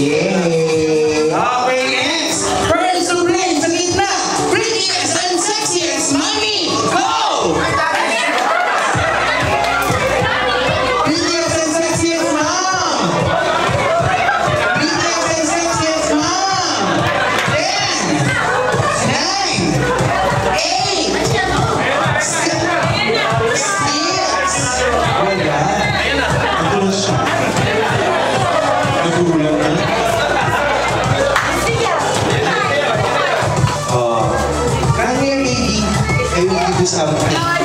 Yeah. This sorry.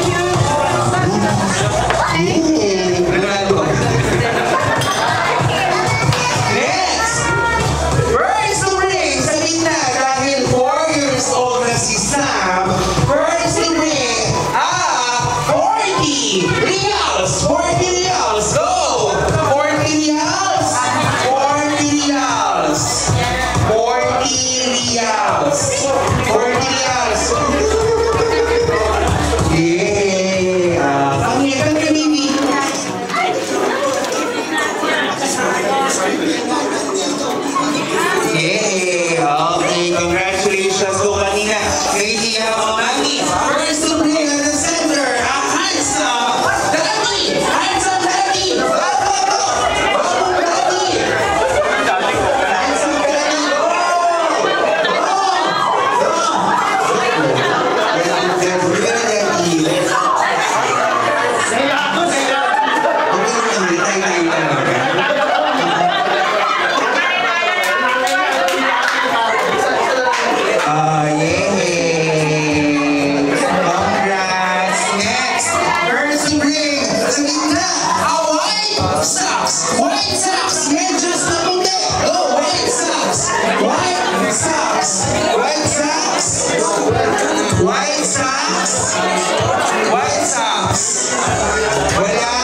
WhatsApp. WhatsApp.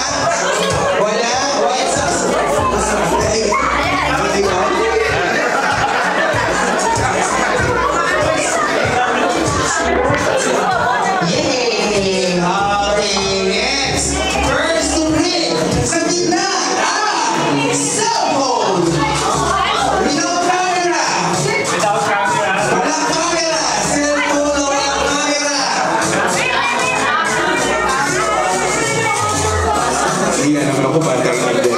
Mira, no me